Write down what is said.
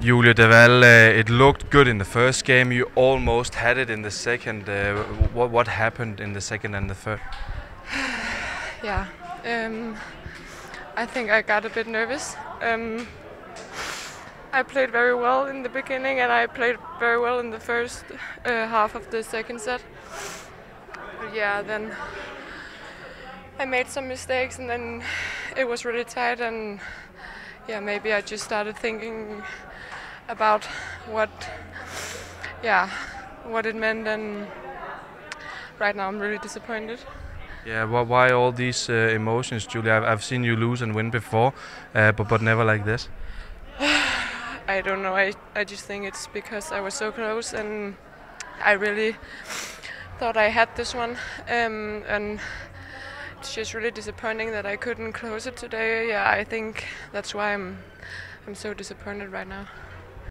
Julia Dawall, uh, it looked good in the first game. You almost had it in the second. Uh, what what happened in the second and the third? Yeah, um, I think I got a bit nervous. Um, I played very well in the beginning, and I played very well in the first uh, half of the second set. But yeah, then I made some mistakes, and then it was really tight, and yeah, maybe I just started thinking about what, yeah, what it meant, and right now I'm really disappointed. Yeah, wh- why all these uh, emotions, Julia? I've, I've seen you lose and win before, uh, but but never like this. I don't know. I, I just think it's because I was so close and I really thought I had this one. Um, and it's just really disappointing that I couldn't close it today. Yeah, I think that's why I'm I'm so disappointed right now.